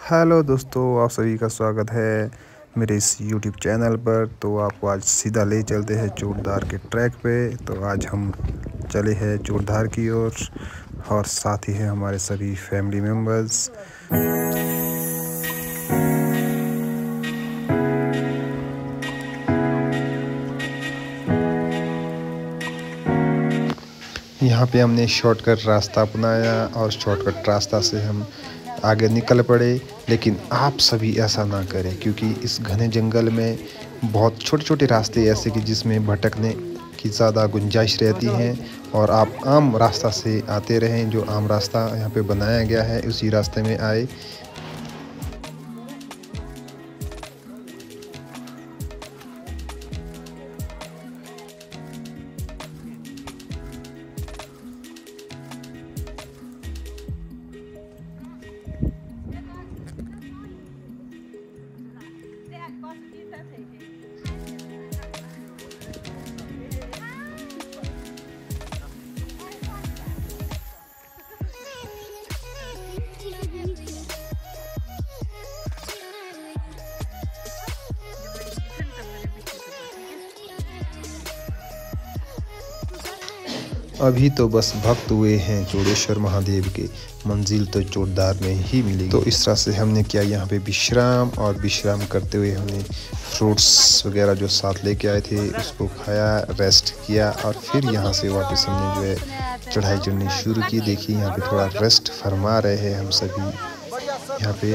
Hello दोस्तों आप सभी का स्वागत है मेरे इस यूट्यूब चैनल पर। तो आपको आज सीधा ले चलते हैं चोटधार के ट्रैक पे। तो आज हम चले हैं चोटधार की ओर और, और साथ ही हैं हमारे सभी फैमिली मेंबर्स यहाँ पे हमने शॉर्टकट रास्ता अपनाया और शॉर्टकट रास्ता से हम आगे निकल पड़े। लेकिन आप सभी ऐसा ना करें, क्योंकि इस घने जंगल में बहुत छोटे छोटे रास्ते ऐसे कि जिसमें भटकने की ज़्यादा गुंजाइश रहती है। और आप आम रास्ता से आते रहें, जो आम रास्ता यहाँ पे बनाया गया है, उसी रास्ते में आए। अभी तो बस भक्त हुए हैं चोड़ेश्वर महादेव के। मंजिल तो चोटदार में ही मिली तो इस तरह से हमने किया यहाँ पे विश्राम और विश्राम करते हुए हमने फ्रूट्स वगैरह जो साथ लेके आए थे, उसको खाया रेस्ट किया और फिर यहाँ से वापस हमने जो है चढ़ाई चढ़नी शुरू की। देखिए यहाँ पे थोड़ा रेस्ट फरमा रहे हैं हम सभी। यहाँ पे